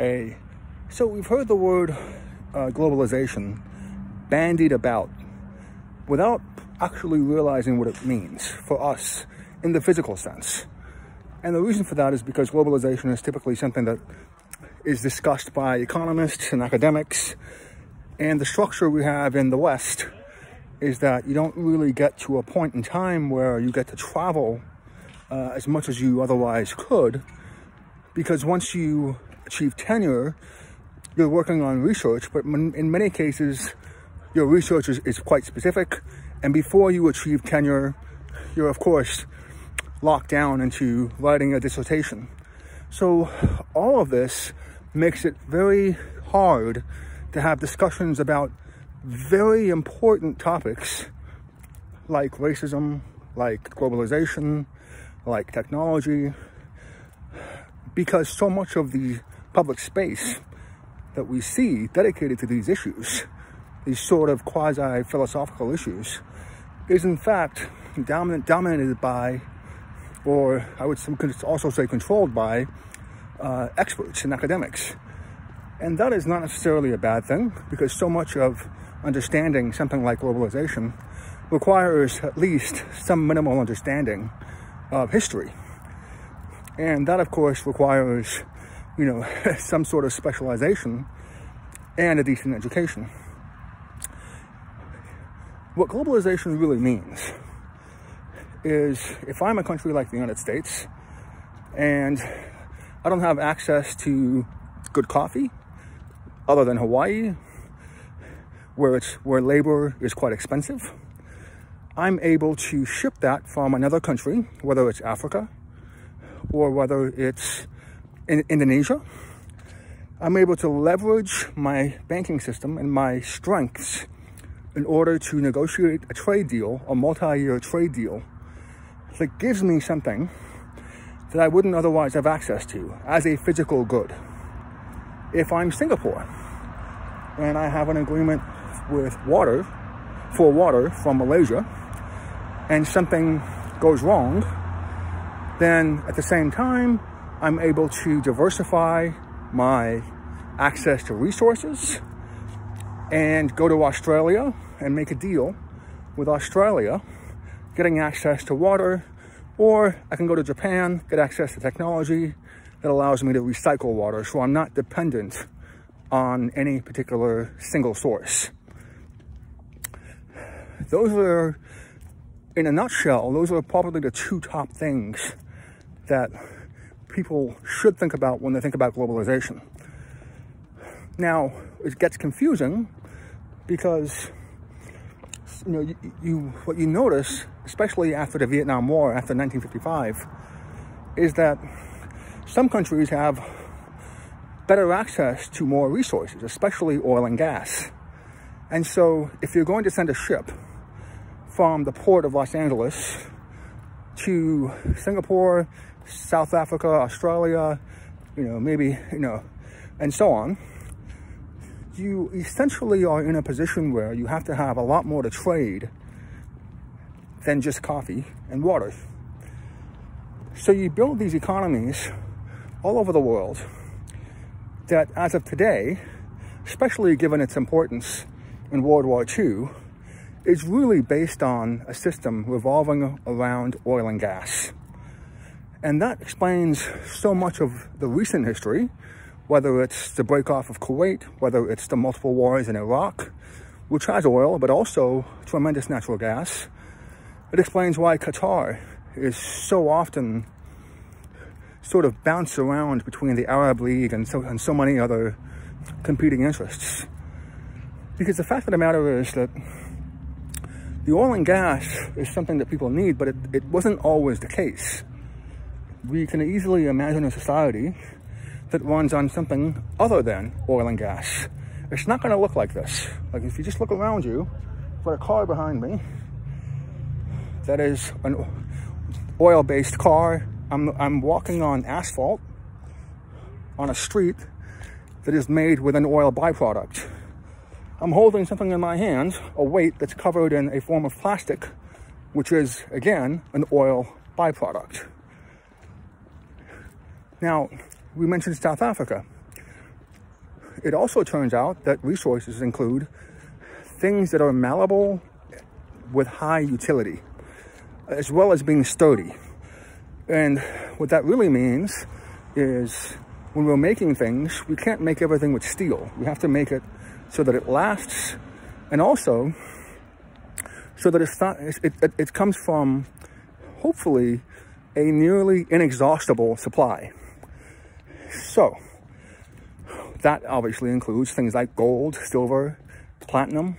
Hey, so we've heard the word uh, globalization bandied about without actually realizing what it means for us in the physical sense. And the reason for that is because globalization is typically something that is discussed by economists and academics. And the structure we have in the West is that you don't really get to a point in time where you get to travel uh, as much as you otherwise could. Because once you achieve tenure, you're working on research, but in many cases, your research is, is quite specific. And before you achieve tenure, you're of course locked down into writing a dissertation. So all of this makes it very hard to have discussions about very important topics like racism, like globalization, like technology, because so much of the public space that we see dedicated to these issues, these sort of quasi-philosophical issues, is in fact dominant, dominated by, or I would also say controlled by, uh, experts and academics. And that is not necessarily a bad thing because so much of understanding something like globalization requires at least some minimal understanding of history. And that, of course, requires, you know, some sort of specialization and a decent education. What globalization really means is if I'm a country like the United States and I don't have access to good coffee other than Hawaii, where it's where labor is quite expensive. I'm able to ship that from another country, whether it's Africa or whether it's in Indonesia. I'm able to leverage my banking system and my strengths in order to negotiate a trade deal, a multi-year trade deal that gives me something that I wouldn't otherwise have access to as a physical good. If I'm Singapore and I have an agreement with water, for water from Malaysia, and something goes wrong, then at the same time, I'm able to diversify my access to resources and go to Australia and make a deal with Australia, getting access to water or I can go to Japan, get access to technology that allows me to recycle water so I'm not dependent on any particular single source. Those are, in a nutshell, those are probably the two top things that people should think about when they think about globalization. Now, it gets confusing because you know, you, you, what you notice, especially after the Vietnam War, after 1955, is that some countries have better access to more resources, especially oil and gas. And so if you're going to send a ship from the port of Los Angeles to Singapore, South Africa, Australia, you know, maybe, you know, and so on, you essentially are in a position where you have to have a lot more to trade than just coffee and water. So you build these economies all over the world that as of today, especially given its importance in World War II, is really based on a system revolving around oil and gas. And that explains so much of the recent history whether it's the break off of Kuwait, whether it's the multiple wars in Iraq, which has oil, but also tremendous natural gas. It explains why Qatar is so often sort of bounced around between the Arab League and so, and so many other competing interests. Because the fact of the matter is that the oil and gas is something that people need, but it, it wasn't always the case. We can easily imagine a society that runs on something other than oil and gas. It's not going to look like this. Like if you just look around you, for a car behind me, that is an oil-based car. I'm, I'm walking on asphalt on a street that is made with an oil byproduct. I'm holding something in my hands, a weight that's covered in a form of plastic, which is, again, an oil byproduct. Now, we mentioned South Africa. it also turns out that resources include things that are malleable with high utility, as well as being sturdy. And what that really means is when we're making things, we can't make everything with steel. We have to make it so that it lasts and also so that it's not, it, it, it comes from hopefully a nearly inexhaustible supply. So that obviously includes things like gold, silver, platinum.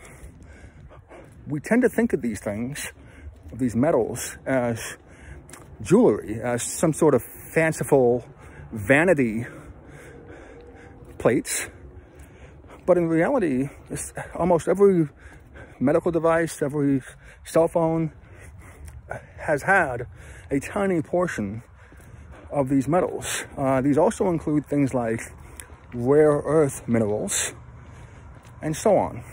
We tend to think of these things, of these metals, as jewelry, as some sort of fanciful vanity plates. But in reality, almost every medical device, every cell phone has had a tiny portion of these metals. Uh, these also include things like rare earth minerals and so on.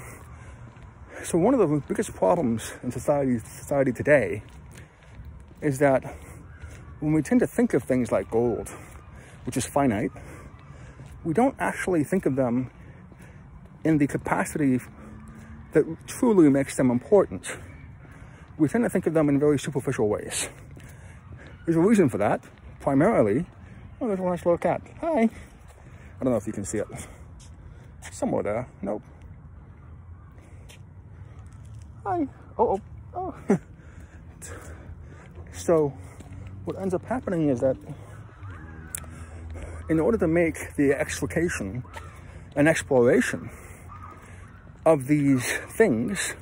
So one of the biggest problems in society, society today is that when we tend to think of things like gold, which is finite, we don't actually think of them in the capacity that truly makes them important. We tend to think of them in very superficial ways. There's a reason for that. Primarily, oh, there's a nice little cat. Hi. I don't know if you can see it. Somewhere there. Nope. Hi. Oh, oh, oh. so, what ends up happening is that in order to make the extrication and exploration of these things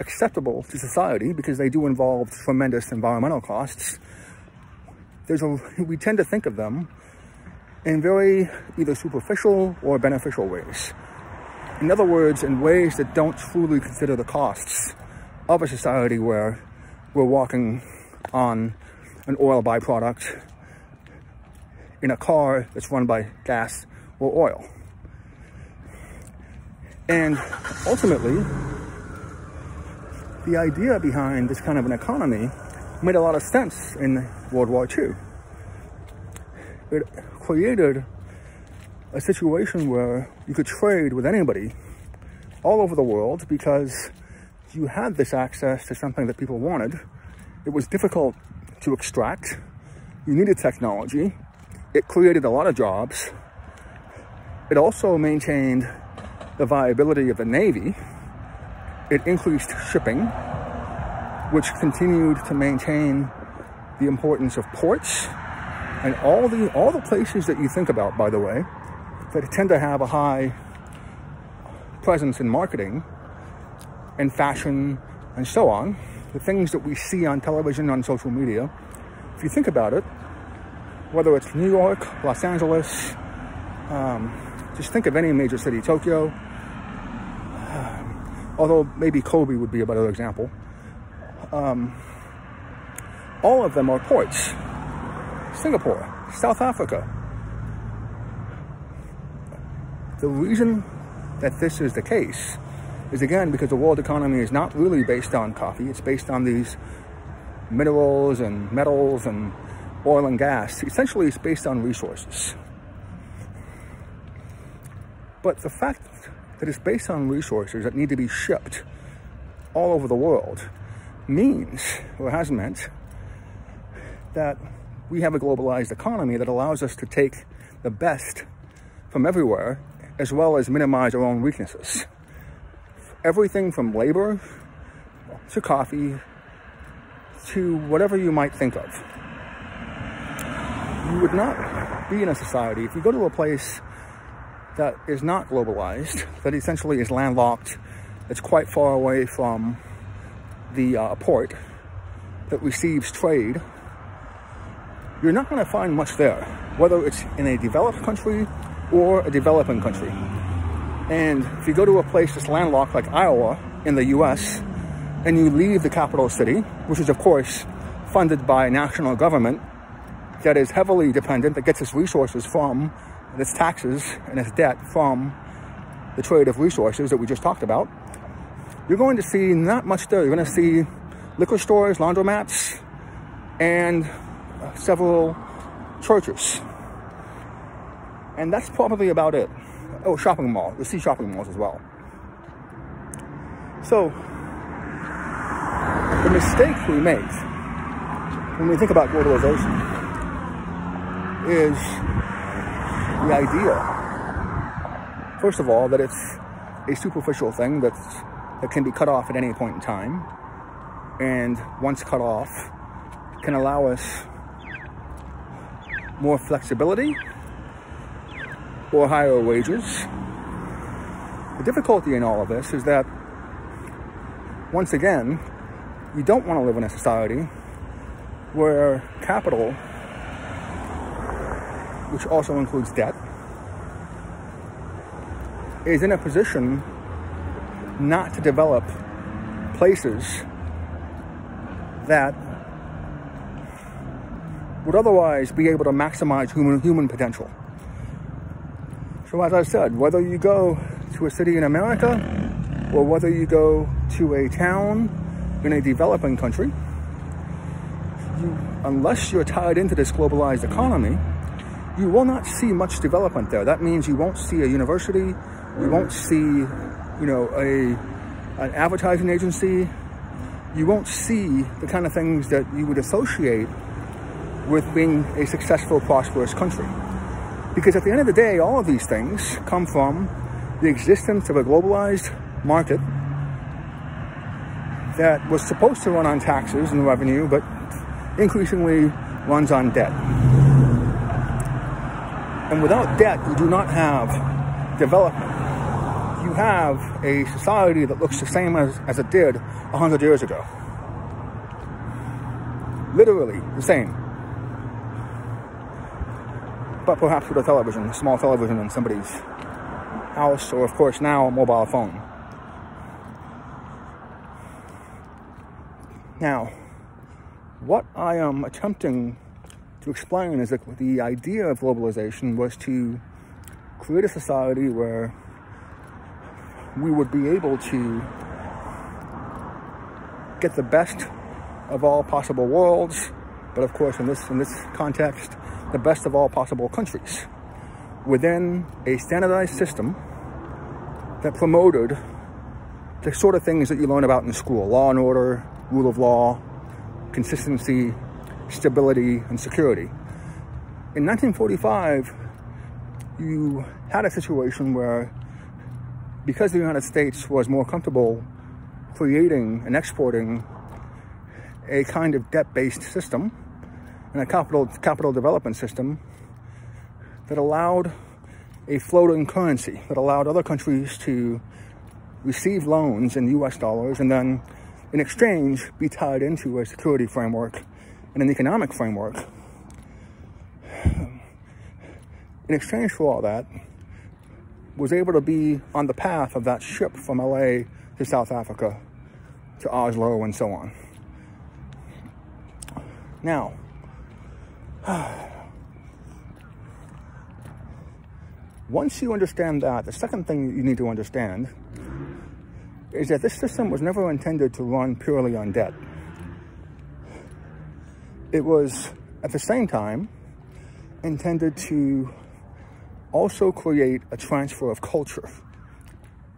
acceptable to society because they do involve tremendous environmental costs, there's a, we tend to think of them in very either superficial or beneficial ways. In other words, in ways that don't truly consider the costs of a society where we're walking on an oil byproduct in a car that's run by gas or oil. And ultimately, the idea behind this kind of an economy made a lot of sense in World War II. It created a situation where you could trade with anybody all over the world because you had this access to something that people wanted. It was difficult to extract. You needed technology it created a lot of jobs. It also maintained the viability of the Navy. It increased shipping, which continued to maintain the importance of ports and all the all the places that you think about, by the way, that tend to have a high presence in marketing and fashion and so on. The things that we see on television, on social media, if you think about it, whether it's New York, Los Angeles, um, just think of any major city, Tokyo, although maybe Kobe would be a better example. Um, all of them are ports. Singapore, South Africa. The reason that this is the case is again because the world economy is not really based on coffee. It's based on these minerals and metals and oil and gas essentially it's based on resources. But the fact that it's based on resources that need to be shipped all over the world means, or has meant, that we have a globalized economy that allows us to take the best from everywhere as well as minimize our own weaknesses. Everything from labor to coffee to whatever you might think of you would not be in a society if you go to a place that is not globalized, that essentially is landlocked, that's quite far away from the uh, port that receives trade, you're not going to find much there, whether it's in a developed country or a developing country. And if you go to a place that's landlocked like Iowa in the US, and you leave the capital city, which is of course funded by a national government that is heavily dependent, that gets its resources from, its taxes and its debt from the trade of resources that we just talked about, you're going to see not much there. You're going to see liquor stores, laundromats, and several churches. And that's probably about it. Oh, shopping mall. You'll see shopping malls as well. So, the mistake we make when we think about globalization is the idea, first of all, that it's a superficial thing that's, that can be cut off at any point in time. And once cut off, can allow us more flexibility or higher wages. The difficulty in all of this is that once again, you don't want to live in a society where capital, which also includes debt, is in a position not to develop places that would otherwise be able to maximize human, human potential. So as I said, whether you go to a city in America or whether you go to a town in a developing country, you, unless you're tied into this globalized economy, you will not see much development there. That means you won't see a university, you won't see, you know, a an advertising agency, you won't see the kind of things that you would associate with being a successful, prosperous country. Because at the end of the day, all of these things come from the existence of a globalized market that was supposed to run on taxes and revenue, but increasingly runs on debt. And without debt, you do not have development. You have a society that looks the same as, as it did 100 years ago. Literally the same. But perhaps with a television, a small television in somebody's house, or of course now a mobile phone. Now, what I am attempting to explain is that the idea of globalization was to create a society where we would be able to get the best of all possible worlds, but of course in this in this context, the best of all possible countries within a standardized system that promoted the sort of things that you learn about in school, law and order, rule of law, consistency, stability, and security. In 1945, you had a situation where because the United States was more comfortable creating and exporting a kind of debt-based system and a capital, capital development system that allowed a floating currency, that allowed other countries to receive loans in US dollars and then in exchange be tied into a security framework and an economic framework. In exchange for all that, was able to be on the path of that ship from LA to South Africa to Oslo and so on. Now, once you understand that, the second thing you need to understand is that this system was never intended to run purely on debt. It was, at the same time, intended to also create a transfer of culture.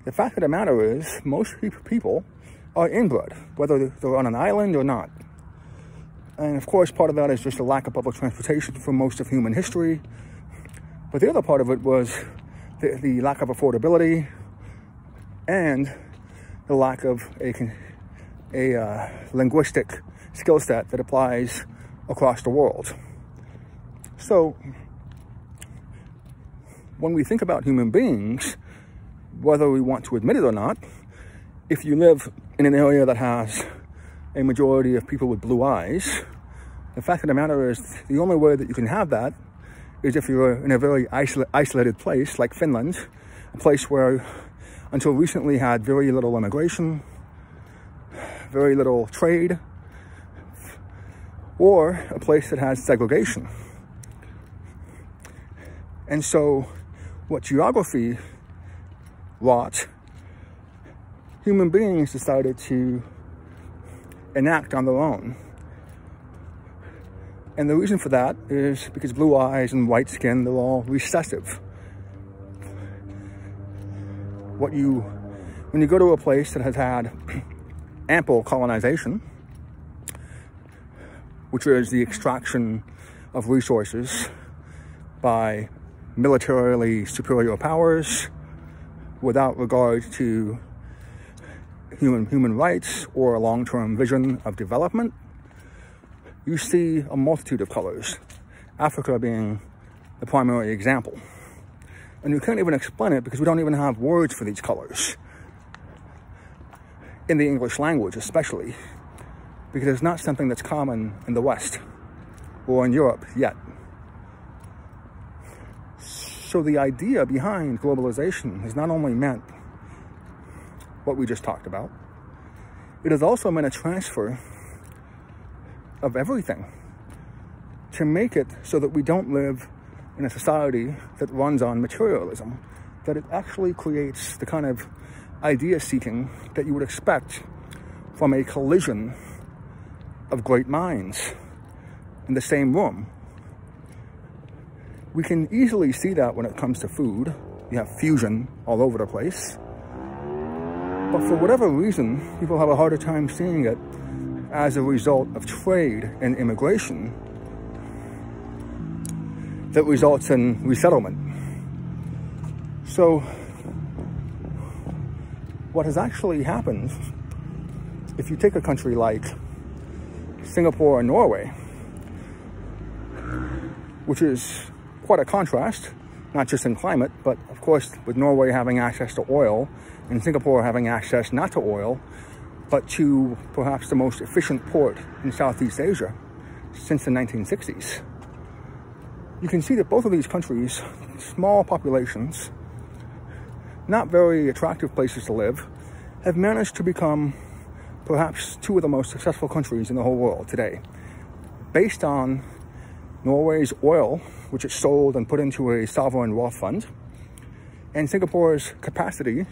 The fact of the matter is, most people are inbred, whether they're on an island or not. And of course, part of that is just a lack of public transportation for most of human history. But the other part of it was the, the lack of affordability and the lack of a, a uh, linguistic skill set that applies across the world. So, when we think about human beings, whether we want to admit it or not, if you live in an area that has a majority of people with blue eyes, the fact of the matter is the only way that you can have that is if you're in a very isolated place like Finland, a place where until recently had very little immigration, very little trade, or a place that has segregation. And so, what geography wrought, human beings decided to enact on their own. And the reason for that is because blue eyes and white skin, they're all recessive. What you, when you go to a place that has had ample colonization, which is the extraction of resources by militarily superior powers without regard to human human rights or a long-term vision of development, you see a multitude of colors, Africa being the primary example. And you can't even explain it because we don't even have words for these colors. In the English language, especially, because it's not something that's common in the West or in Europe yet. So the idea behind globalization has not only meant what we just talked about, it has also meant a transfer of everything to make it so that we don't live in a society that runs on materialism, that it actually creates the kind of idea seeking that you would expect from a collision of great minds in the same room. We can easily see that when it comes to food. You have fusion all over the place. But for whatever reason, people have a harder time seeing it as a result of trade and immigration that results in resettlement. So what has actually happened, if you take a country like Singapore and Norway, which is quite a contrast, not just in climate, but of course with Norway having access to oil and Singapore having access not to oil, but to perhaps the most efficient port in Southeast Asia since the 1960s. You can see that both of these countries, small populations, not very attractive places to live, have managed to become perhaps two of the most successful countries in the whole world today, based on Norway's oil, which it sold and put into a sovereign wealth fund, and Singapore's capacity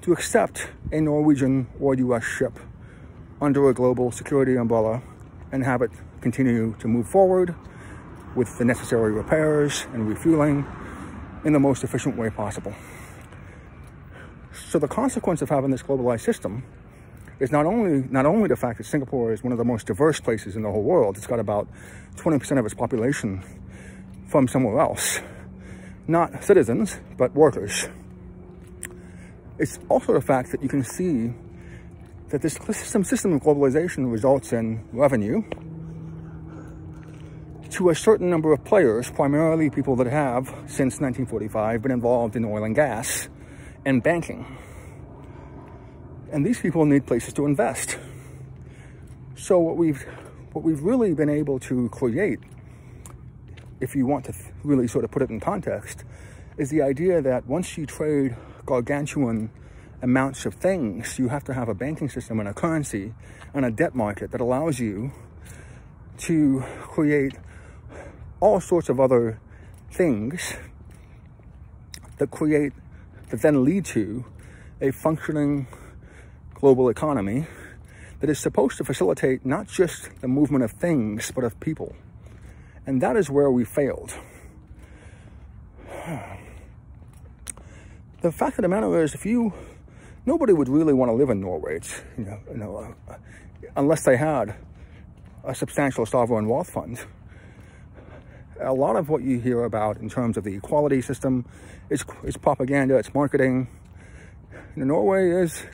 to accept a Norwegian or US ship under a global security umbrella and have it continue to move forward with the necessary repairs and refueling in the most efficient way possible. So the consequence of having this globalized system is not only not only the fact that Singapore is one of the most diverse places in the whole world. It's got about 20% of its population from somewhere else. Not citizens, but workers. It's also the fact that you can see that this system, system of globalization results in revenue to a certain number of players, primarily people that have, since 1945, been involved in oil and gas and banking. And these people need places to invest. So what we've what we've really been able to create, if you want to really sort of put it in context, is the idea that once you trade gargantuan amounts of things, you have to have a banking system and a currency and a debt market that allows you to create all sorts of other things that create, that then lead to a functioning global economy that is supposed to facilitate not just the movement of things, but of people. And that is where we failed. The fact of the matter is, if you, nobody would really want to live in Norway, you know, you know uh, unless they had a substantial sovereign wealth fund. A lot of what you hear about in terms of the equality system is, is propaganda, it's marketing. You know, Norway is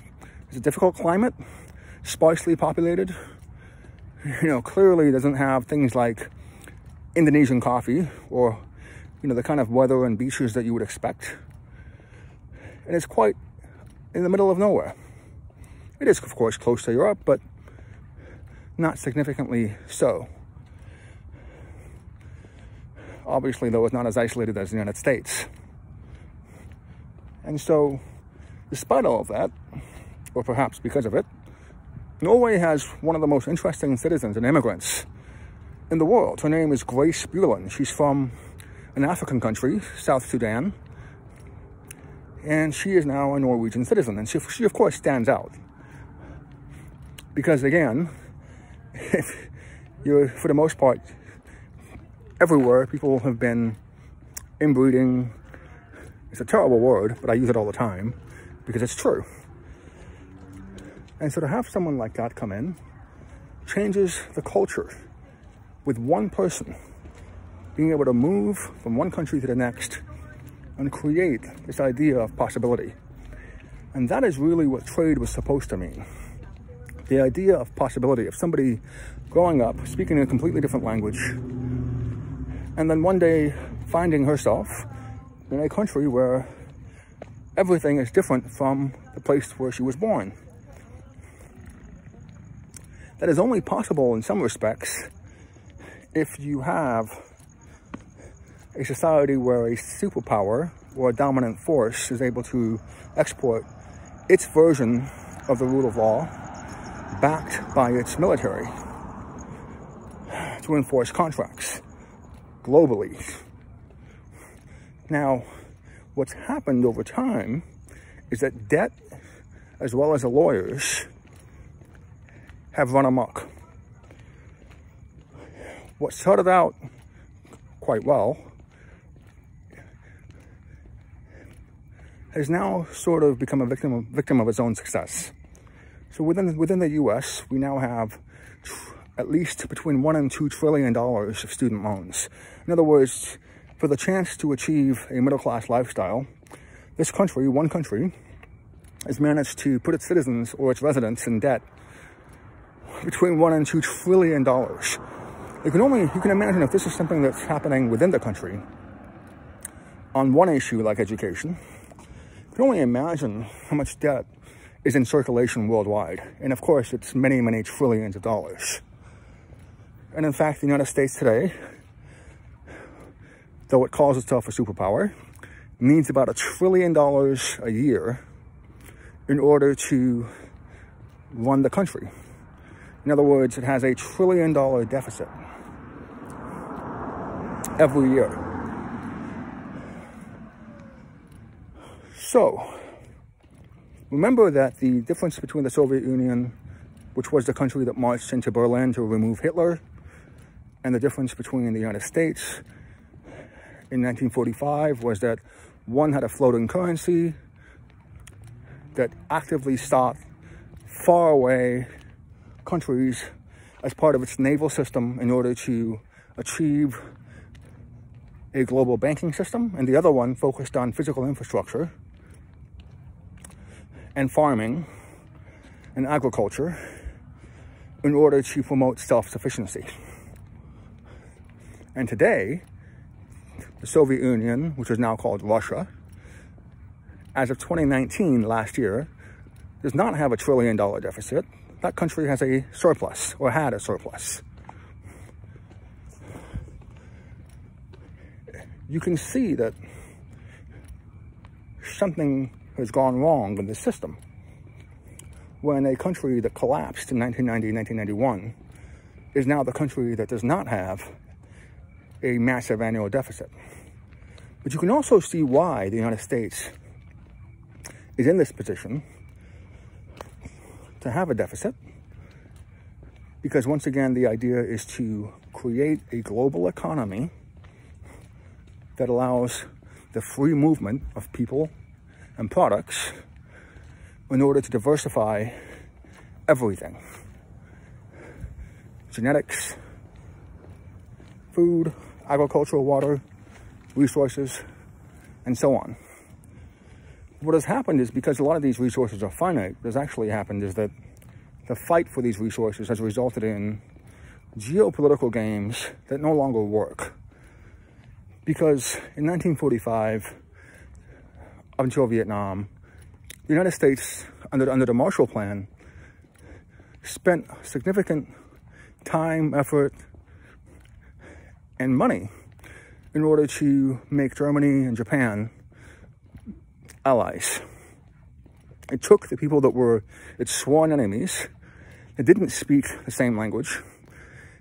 it's a difficult climate, sparsely populated. You know, clearly doesn't have things like Indonesian coffee or, you know, the kind of weather and beaches that you would expect. And it's quite in the middle of nowhere. It is, of course, close to Europe, but not significantly so. Obviously, though, it's not as isolated as the United States. And so, despite all of that, or perhaps because of it, Norway has one of the most interesting citizens and immigrants in the world. Her name is Grace Bullen. She's from an African country, South Sudan, and she is now a Norwegian citizen. And she, she of course, stands out. Because again, you're, for the most part, everywhere, people have been inbreeding. It's a terrible word, but I use it all the time because it's true. And so to have someone like that come in changes the culture with one person being able to move from one country to the next and create this idea of possibility. And that is really what trade was supposed to mean. The idea of possibility of somebody growing up, speaking a completely different language, and then one day finding herself in a country where everything is different from the place where she was born. That is only possible in some respects if you have a society where a superpower or a dominant force is able to export its version of the rule of law backed by its military to enforce contracts globally. Now, what's happened over time is that debt, as well as the lawyers, have run amok. What started out quite well has now sort of become a victim of, victim of its own success. So within, within the US, we now have at least between one and two trillion dollars of student loans. In other words, for the chance to achieve a middle-class lifestyle, this country, one country, has managed to put its citizens or its residents in debt between one and two trillion dollars. You can only, you can imagine if this is something that's happening within the country on one issue like education, you can only imagine how much debt is in circulation worldwide. And of course, it's many, many trillions of dollars. And in fact, the United States today, though it calls itself a superpower, needs about a trillion dollars a year in order to run the country. In other words, it has a trillion dollar deficit every year. So, remember that the difference between the Soviet Union, which was the country that marched into Berlin to remove Hitler, and the difference between the United States in 1945 was that one had a floating currency that actively sought far away countries as part of its naval system in order to achieve a global banking system, and the other one focused on physical infrastructure and farming and agriculture in order to promote self-sufficiency. And today, the Soviet Union, which is now called Russia, as of 2019, last year, does not have a trillion dollar deficit. That country has a surplus, or had a surplus. You can see that something has gone wrong with the system. When a country that collapsed in 1990, 1991 is now the country that does not have a massive annual deficit. But you can also see why the United States is in this position to have a deficit. Because once again, the idea is to create a global economy that allows the free movement of people and products in order to diversify everything. Genetics, food, agricultural water, resources, and so on. What has happened is because a lot of these resources are finite, what has actually happened is that the fight for these resources has resulted in geopolitical games that no longer work. Because in 1945, up until Vietnam, the United States, under, under the Marshall Plan, spent significant time, effort, and money in order to make Germany and Japan allies. It took the people that were its sworn enemies, that didn't speak the same language,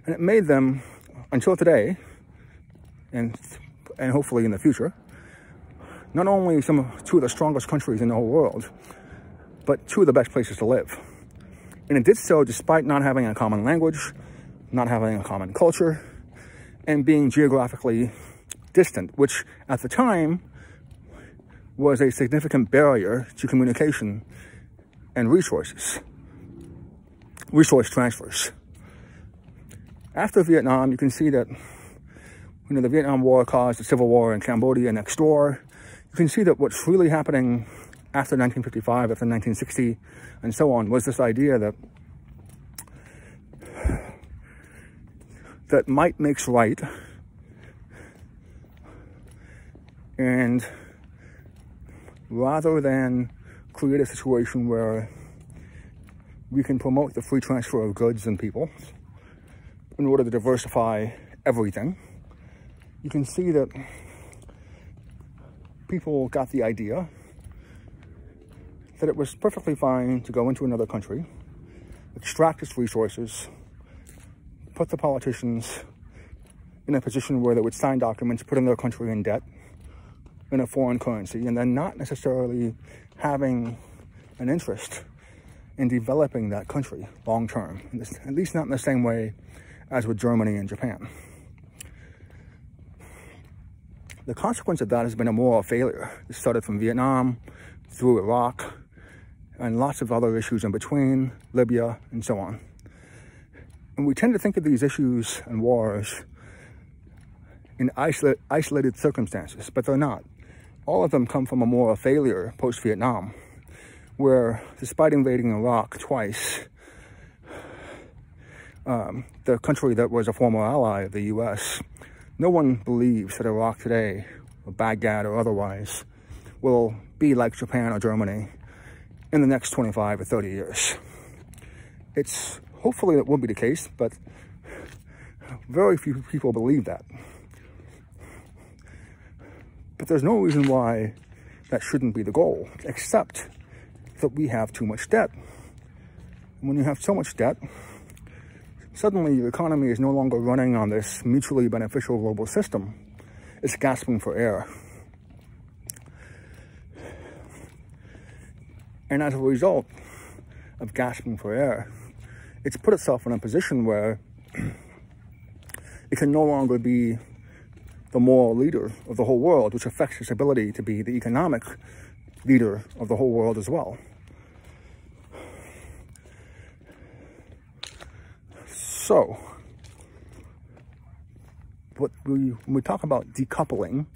and it made them, until today, and, and hopefully in the future, not only some two of the strongest countries in the whole world, but two of the best places to live. And it did so despite not having a common language, not having a common culture, and being geographically distant, which at the time was a significant barrier to communication and resources, resource transfers. After Vietnam, you can see that you know, the Vietnam War caused the civil war in Cambodia next door. You can see that what's really happening after 1955, after 1960, and so on, was this idea that that might makes right, and rather than create a situation where we can promote the free transfer of goods and people in order to diversify everything, you can see that people got the idea that it was perfectly fine to go into another country, extract its resources, put the politicians in a position where they would sign documents putting their country in debt in a foreign currency, and then not necessarily having an interest in developing that country long term, at least not in the same way as with Germany and Japan. The consequence of that has been a moral failure. It started from Vietnam, through Iraq, and lots of other issues in between, Libya, and so on. And we tend to think of these issues and wars in isolated circumstances, but they're not. All of them come from a moral failure post-Vietnam, where despite invading Iraq twice, um, the country that was a former ally of the U.S., no one believes that Iraq today, or Baghdad or otherwise, will be like Japan or Germany in the next 25 or 30 years. It's hopefully that will be the case, but very few people believe that. But there's no reason why that shouldn't be the goal, except that we have too much debt. When you have so much debt, Suddenly, your economy is no longer running on this mutually beneficial global system. It's gasping for air. And as a result of gasping for air, it's put itself in a position where it can no longer be the moral leader of the whole world, which affects its ability to be the economic leader of the whole world as well. So, what we, when we talk about decoupling,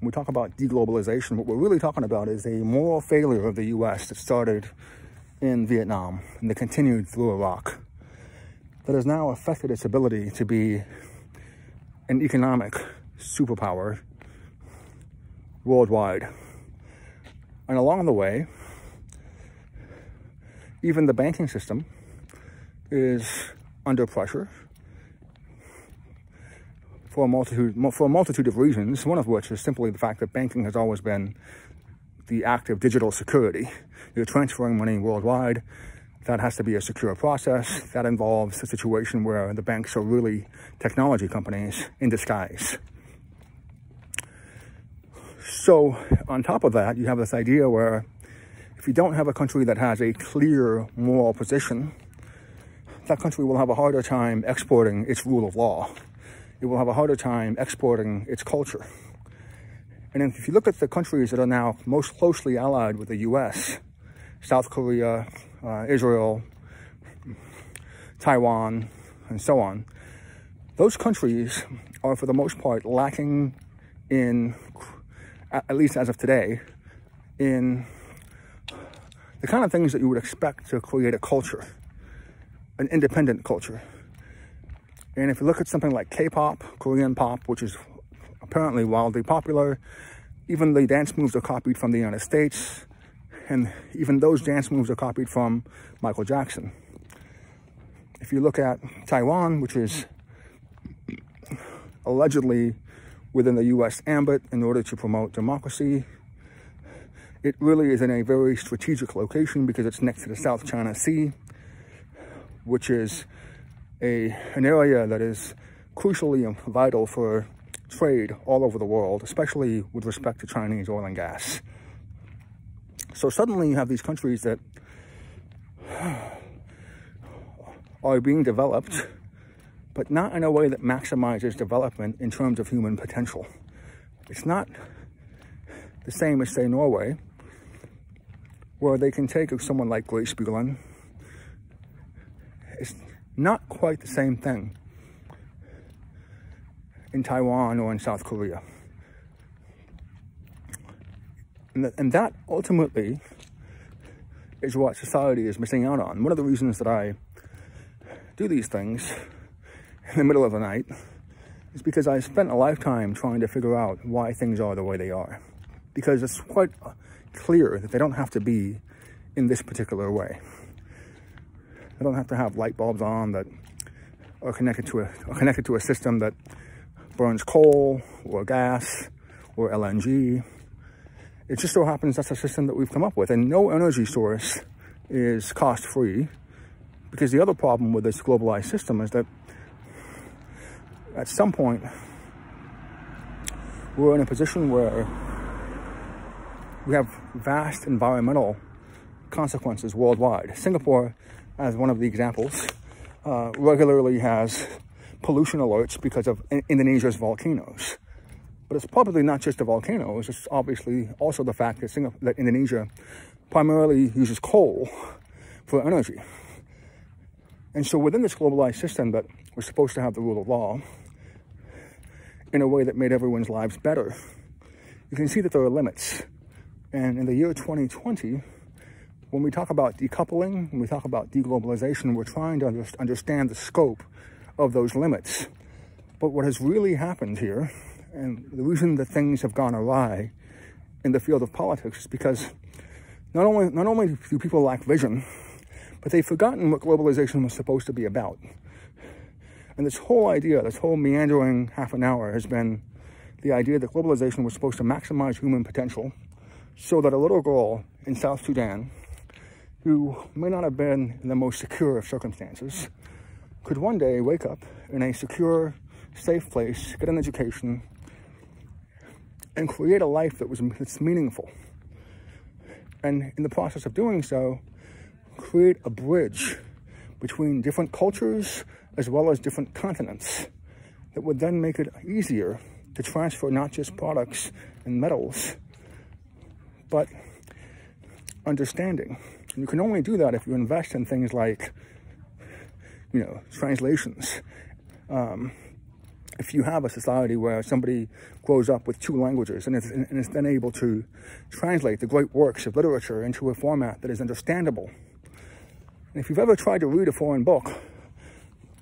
when we talk about deglobalization, what we're really talking about is a moral failure of the U.S. that started in Vietnam and that continued through Iraq that has now affected its ability to be an economic superpower worldwide. And along the way, even the banking system is under pressure for a multitude for a multitude of reasons. One of which is simply the fact that banking has always been the act of digital security. You're transferring money worldwide. That has to be a secure process. That involves a situation where the banks are really technology companies in disguise. So on top of that, you have this idea where if you don't have a country that has a clear moral position that country will have a harder time exporting its rule of law. It will have a harder time exporting its culture. And if you look at the countries that are now most closely allied with the US, South Korea, uh, Israel, Taiwan, and so on, those countries are for the most part lacking in, at least as of today, in the kind of things that you would expect to create a culture an independent culture. And if you look at something like K-pop, Korean pop, which is apparently wildly popular, even the dance moves are copied from the United States, and even those dance moves are copied from Michael Jackson. If you look at Taiwan, which is allegedly within the US ambit in order to promote democracy, it really is in a very strategic location because it's next to the South China Sea which is a, an area that is crucially vital for trade all over the world, especially with respect to Chinese oil and gas. So suddenly you have these countries that are being developed, but not in a way that maximizes development in terms of human potential. It's not, the same as, say, Norway, where they can take someone like Grace Bullen. It's not quite the same thing in Taiwan or in South Korea. And that, and that ultimately is what society is missing out on. One of the reasons that I do these things in the middle of the night is because I spent a lifetime trying to figure out why things are the way they are. Because it's quite uh, clear that they don't have to be in this particular way. They don't have to have light bulbs on that are connected to a, are connected to a system that burns coal or gas or LNG. It just so happens that's a system that we've come up with and no energy source is cost free because the other problem with this globalized system is that at some point we're in a position where we have vast environmental consequences worldwide. Singapore, as one of the examples, uh, regularly has pollution alerts because of Indonesia's volcanoes. But it's probably not just the volcanoes, it's obviously also the fact that, Singapore, that Indonesia primarily uses coal for energy. And so within this globalized system that we're supposed to have the rule of law in a way that made everyone's lives better, you can see that there are limits. And in the year 2020, when we talk about decoupling, when we talk about deglobalization, we're trying to understand the scope of those limits. But what has really happened here, and the reason that things have gone awry in the field of politics is because not only, not only do people lack vision, but they've forgotten what globalization was supposed to be about. And this whole idea, this whole meandering half an hour has been the idea that globalization was supposed to maximize human potential so that a little girl in South Sudan, who may not have been in the most secure of circumstances, could one day wake up in a secure, safe place, get an education, and create a life that was that's meaningful. And in the process of doing so, create a bridge between different cultures as well as different continents that would then make it easier to transfer not just products and metals, but understanding. And you can only do that if you invest in things like you know, translations. Um, if you have a society where somebody grows up with two languages and is, and is then able to translate the great works of literature into a format that is understandable. And if you've ever tried to read a foreign book,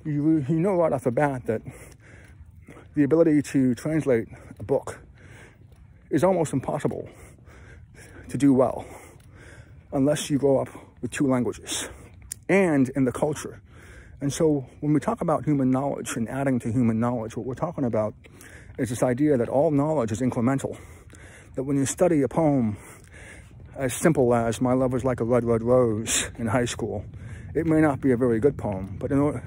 you, you know right off the bat that the ability to translate a book is almost impossible to do well unless you grow up with two languages and in the culture and so when we talk about human knowledge and adding to human knowledge, what we're talking about is this idea that all knowledge is incremental. That when you study a poem as simple as My Love Was Like a Red, Red Rose in high school, it may not be a very good poem, but in order,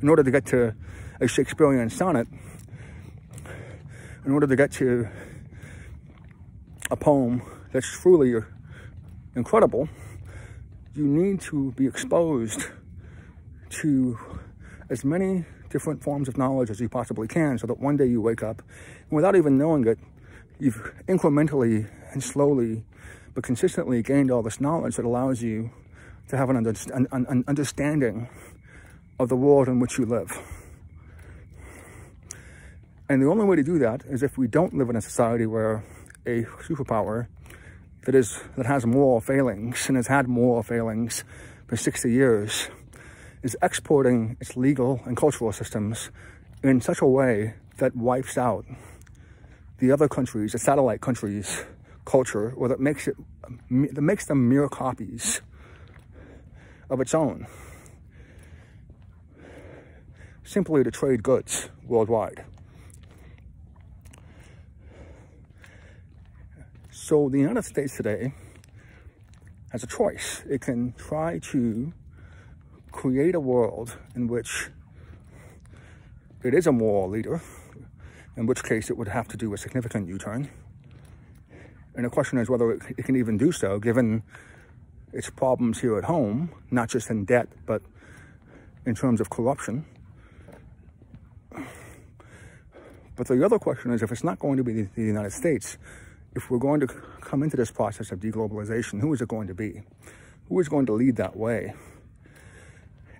in order to get to a Shakespearean sonnet, in order to get to a poem that's truly incredible, you need to be exposed to as many different forms of knowledge as you possibly can so that one day you wake up and without even knowing it, you've incrementally and slowly but consistently gained all this knowledge that allows you to have an, under, an, an understanding of the world in which you live. And the only way to do that is if we don't live in a society where a superpower that is that has moral failings and has had moral failings for 60 years is exporting its legal and cultural systems in such a way that wipes out the other countries, the satellite countries' culture, or that makes it that makes them mere copies of its own, simply to trade goods worldwide. So the United States today has a choice. It can try to create a world in which it is a moral leader, in which case it would have to do a significant U-turn. And the question is whether it can even do so, given its problems here at home, not just in debt, but in terms of corruption. But the other question is, if it's not going to be the United States, if we're going to come into this process of deglobalization, who is it going to be? Who is going to lead that way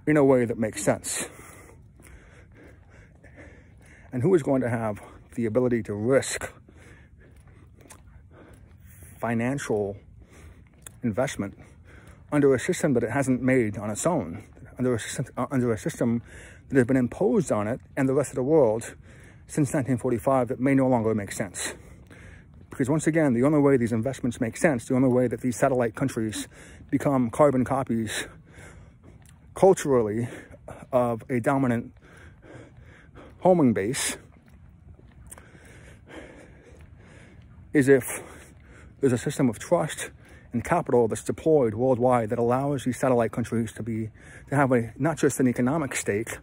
in a way that makes sense? And who is going to have the ability to risk financial investment under a system that it hasn't made on its own, under a system, uh, under a system that has been imposed on it and the rest of the world since 1945 that may no longer make sense. Because once again, the only way these investments make sense, the only way that these satellite countries become carbon copies culturally of a dominant homing base is if there's a system of trust and capital that's deployed worldwide that allows these satellite countries to be to have a not just an economic stake,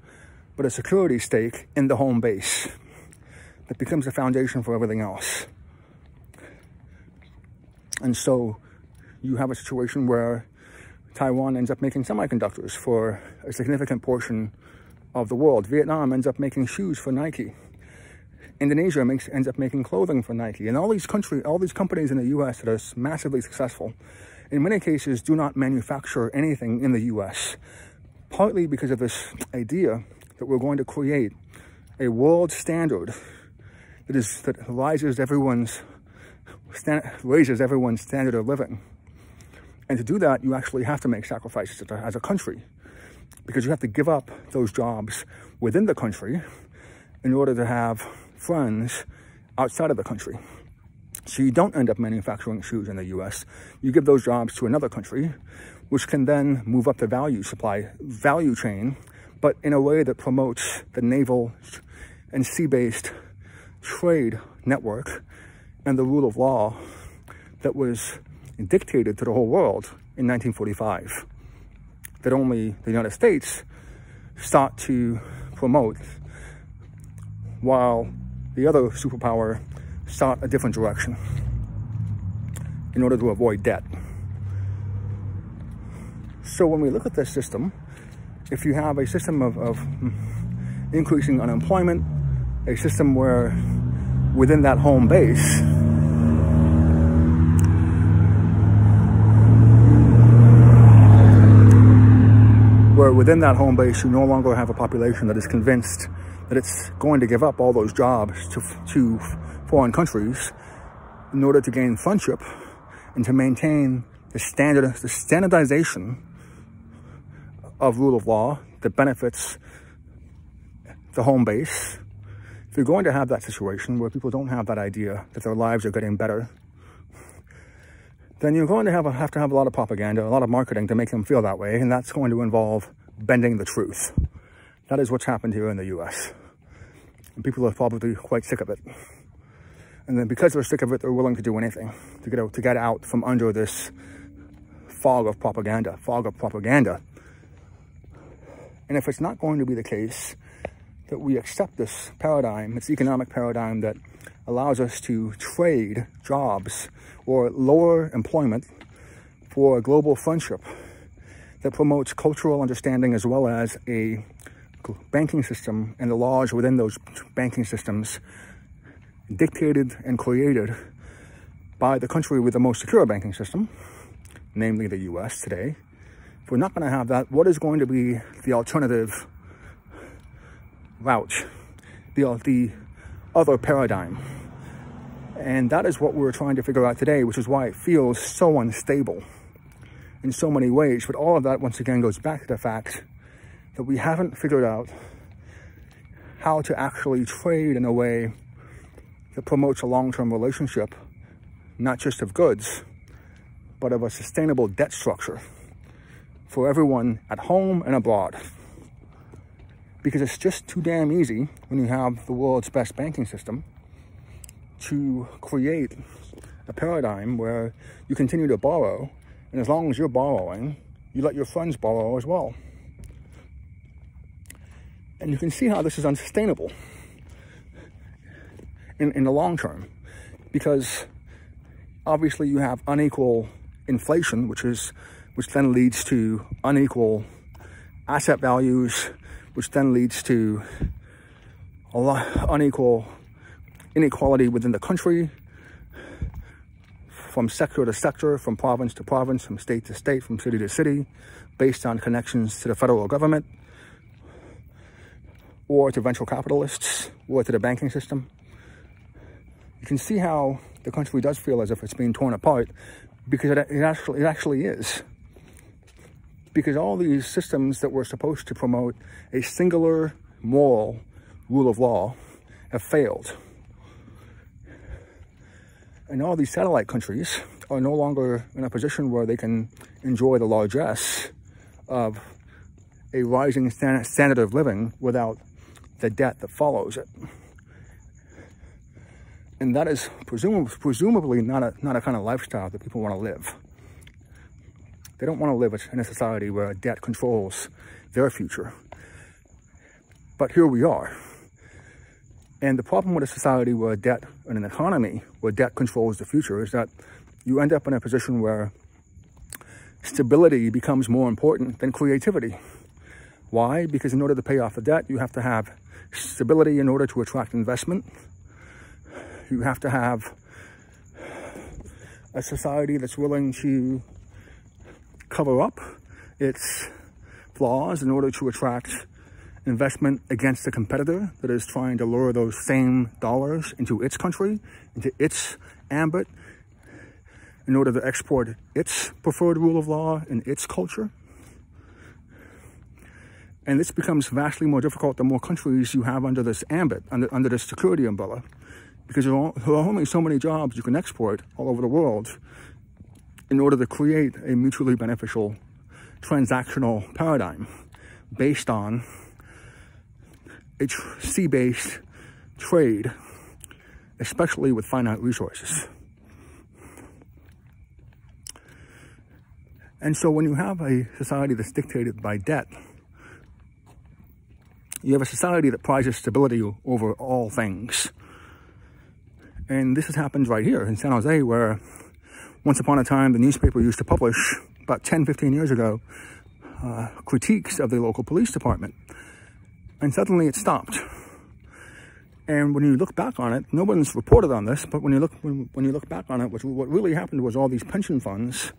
but a security stake in the home base that becomes the foundation for everything else. And so you have a situation where Taiwan ends up making semiconductors for a significant portion of the world. Vietnam ends up making shoes for Nike. Indonesia makes, ends up making clothing for Nike. And all these country, all these companies in the US that are massively successful, in many cases do not manufacture anything in the US, partly because of this idea that we're going to create a world standard that is that rises everyone's raises everyone's standard of living. And to do that, you actually have to make sacrifices as a country because you have to give up those jobs within the country in order to have friends outside of the country. So you don't end up manufacturing shoes in the US. You give those jobs to another country, which can then move up the value supply, value chain, but in a way that promotes the naval and sea-based trade network and the rule of law that was dictated to the whole world in 1945 that only the United States sought to promote while the other superpower sought a different direction in order to avoid debt. So when we look at this system, if you have a system of, of increasing unemployment, a system where within that home base, where within that home base you no longer have a population that is convinced that it's going to give up all those jobs to, to foreign countries in order to gain friendship and to maintain the standard the standardization of rule of law that benefits the home base if you're going to have that situation where people don't have that idea that their lives are getting better, then you're going to have, a, have to have a lot of propaganda, a lot of marketing to make them feel that way, and that's going to involve bending the truth. That is what's happened here in the US. And people are probably quite sick of it. And then because they're sick of it, they're willing to do anything to get out, to get out from under this fog of propaganda, fog of propaganda. And if it's not going to be the case, that we accept this paradigm, this economic paradigm that allows us to trade jobs or lower employment for a global friendship that promotes cultural understanding as well as a banking system and the laws within those banking systems dictated and created by the country with the most secure banking system, namely the US today. If we're not going to have that, what is going to be the alternative route, the, the other paradigm. And that is what we're trying to figure out today, which is why it feels so unstable in so many ways. But all of that, once again, goes back to the fact that we haven't figured out how to actually trade in a way that promotes a long-term relationship, not just of goods, but of a sustainable debt structure for everyone at home and abroad. Because it's just too damn easy when you have the world's best banking system to create a paradigm where you continue to borrow and as long as you're borrowing you let your friends borrow as well and you can see how this is unsustainable in, in the long term because obviously you have unequal inflation which is which then leads to unequal asset values which then leads to a lot unequal inequality within the country, from sector to sector, from province to province, from state to state, from city to city, based on connections to the federal government, or to venture capitalists, or to the banking system. You can see how the country does feel as if it's being torn apart because it, it actually, it actually is. Because all these systems that were supposed to promote a singular moral rule of law have failed. And all these satellite countries are no longer in a position where they can enjoy the largesse of a rising standard of living without the debt that follows it. And that is presumably, presumably not, a, not a kind of lifestyle that people want to live. They don't want to live in a society where debt controls their future. But here we are. And the problem with a society where debt and an economy where debt controls the future is that you end up in a position where stability becomes more important than creativity. Why? Because in order to pay off the debt, you have to have stability in order to attract investment. You have to have a society that's willing to cover up its flaws in order to attract investment against a competitor that is trying to lure those same dollars into its country, into its ambit, in order to export its preferred rule of law and its culture. And this becomes vastly more difficult the more countries you have under this ambit, under, under this security umbrella, because there are only so many jobs you can export all over the world in order to create a mutually beneficial transactional paradigm based on a sea-based trade, especially with finite resources. And so when you have a society that's dictated by debt, you have a society that prizes stability over all things. And this has happened right here in San Jose, where once upon a time, the newspaper used to publish, about 10, 15 years ago, uh, critiques of the local police department and suddenly it stopped. And when you look back on it, no one's reported on this, but when you look when, when you look back on it, what, what really happened was all these pension funds,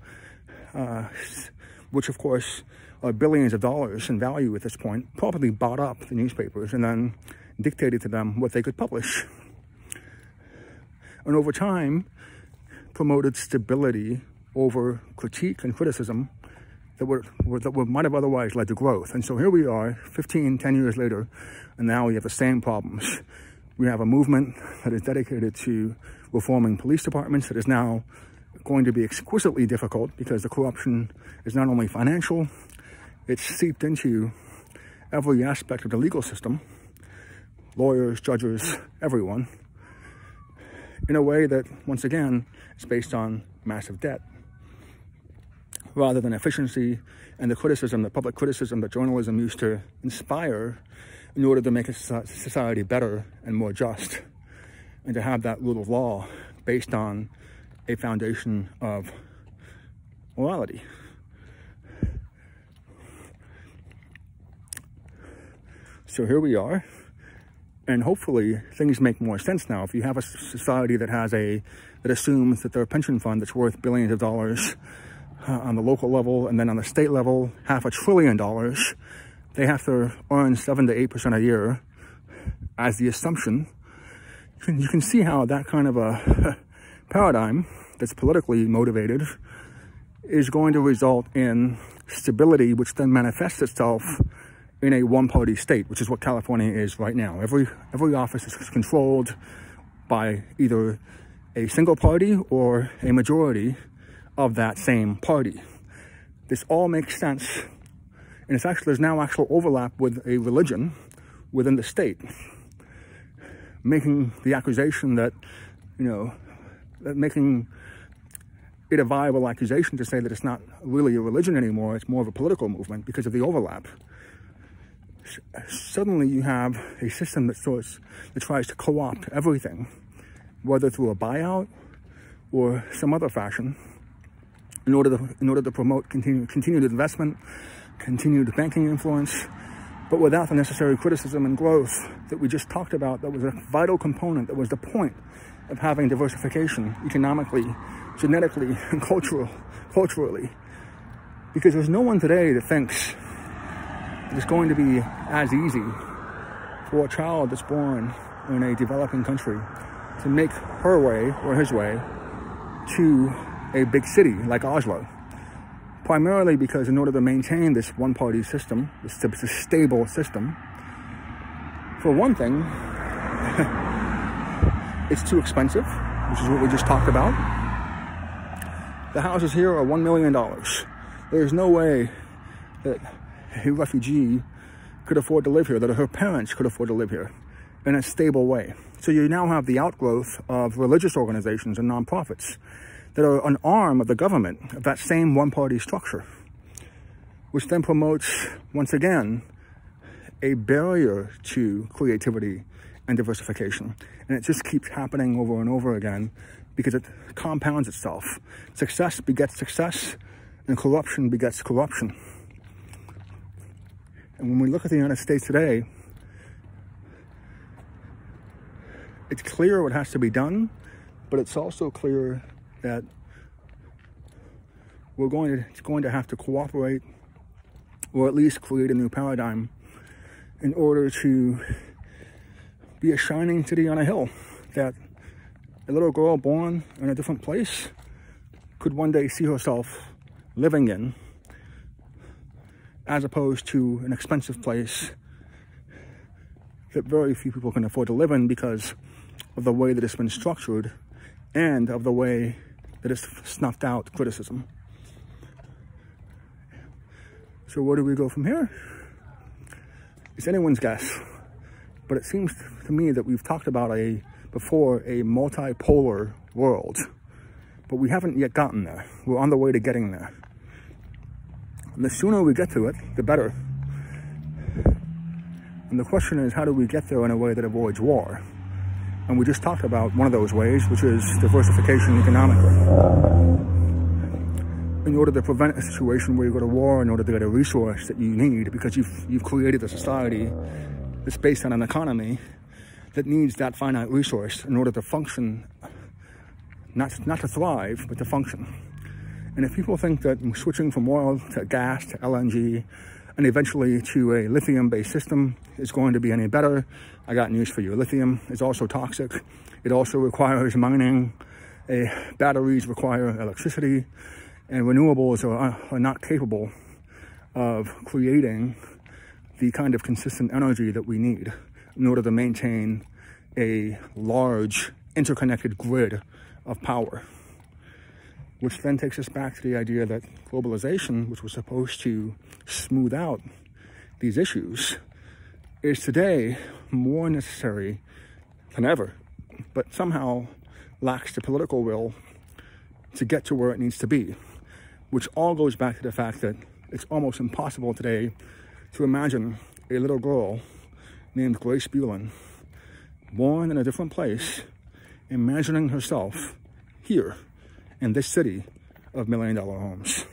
uh, which of course are billions of dollars in value at this point, probably bought up the newspapers and then dictated to them what they could publish. And over time, promoted stability over critique and criticism that were, were that were, might have otherwise led to growth. And so here we are, 15, 10 years later, and now we have the same problems. We have a movement that is dedicated to reforming police departments that is now going to be exquisitely difficult because the corruption is not only financial, it's seeped into every aspect of the legal system, lawyers, judges, everyone, in a way that, once again, is based on massive debt rather than efficiency and the criticism, the public criticism that journalism used to inspire in order to make a society better and more just and to have that rule of law based on a foundation of morality. So here we are, and hopefully things make more sense now. If you have a society that has a, that assumes that their pension fund that's worth billions of dollars uh, on the local level and then on the state level, half a trillion dollars. They have to earn 7 to 8% a year as the assumption. You can, you can see how that kind of a paradigm that's politically motivated is going to result in stability, which then manifests itself in a one-party state, which is what California is right now. Every, every office is controlled by either a single party or a majority of that same party. This all makes sense. And it's actually, there's now actual overlap with a religion within the state, making the accusation that, you know, that making it a viable accusation to say that it's not really a religion anymore, it's more of a political movement because of the overlap. Suddenly you have a system that, that tries to co-opt everything, whether through a buyout or some other fashion, in order to, in order to promote continued, continued investment, continued banking influence, but without the necessary criticism and growth that we just talked about that was a vital component, that was the point of having diversification economically genetically and cultural, culturally. Because there's no one today that thinks it's going to be as easy for a child that's born in a developing country to make her way or his way to a big city like Oslo. Primarily because in order to maintain this one-party system, this, this stable system, for one thing, it's too expensive, which is what we just talked about. The houses here are $1 million. There's no way that a refugee could afford to live here, that her parents could afford to live here in a stable way. So you now have the outgrowth of religious organizations and nonprofits that are an arm of the government of that same one-party structure, which then promotes, once again, a barrier to creativity and diversification. And it just keeps happening over and over again because it compounds itself. Success begets success, and corruption begets corruption. And when we look at the United States today, it's clear what has to be done, but it's also clear that we're going to, it's going to have to cooperate or at least create a new paradigm in order to be a shining city on a hill that a little girl born in a different place could one day see herself living in as opposed to an expensive place that very few people can afford to live in because of the way that it's been structured and of the way that it's snuffed out criticism. So where do we go from here? It's anyone's guess, but it seems to me that we've talked about a before a multipolar world, but we haven't yet gotten there. We're on the way to getting there. And the sooner we get to it, the better. And the question is, how do we get there in a way that avoids war? And we just talked about one of those ways, which is diversification economically. In order to prevent a situation where you go to war in order to get a resource that you need because you've, you've created a society that's based on an economy that needs that finite resource in order to function, not, not to thrive, but to function. And if people think that switching from oil to gas to LNG and eventually to a lithium-based system is going to be any better, I got news for you. Lithium is also toxic. It also requires mining. Uh, batteries require electricity and renewables are, are not capable of creating the kind of consistent energy that we need in order to maintain a large interconnected grid of power which then takes us back to the idea that globalization, which was supposed to smooth out these issues, is today more necessary than ever, but somehow lacks the political will to get to where it needs to be, which all goes back to the fact that it's almost impossible today to imagine a little girl named Grace Bullen, born in a different place, imagining herself here in this city of million dollar homes.